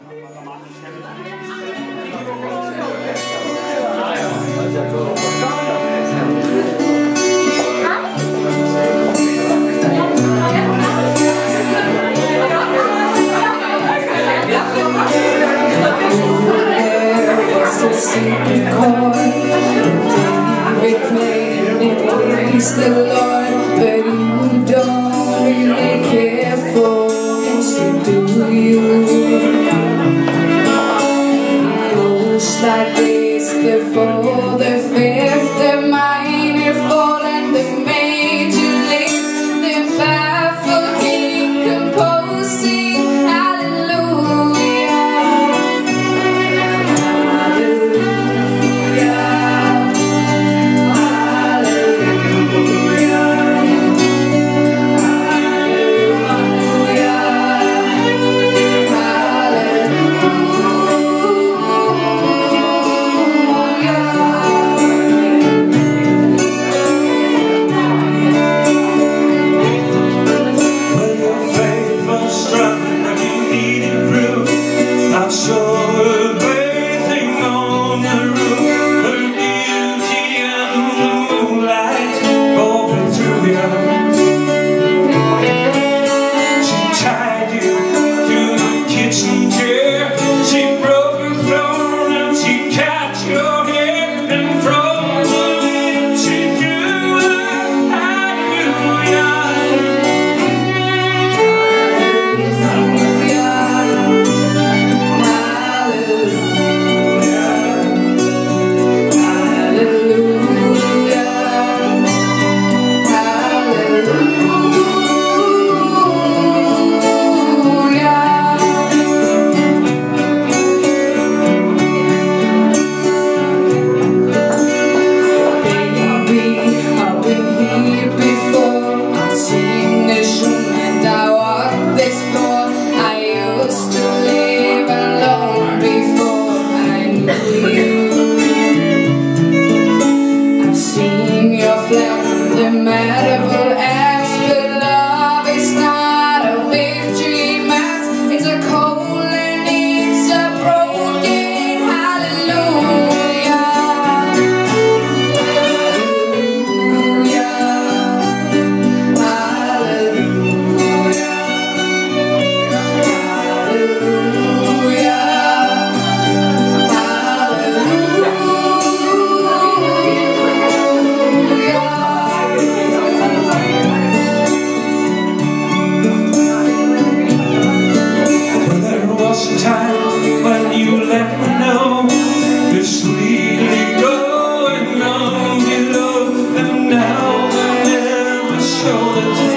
With me, the Lord. down. to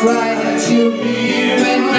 cry that you. When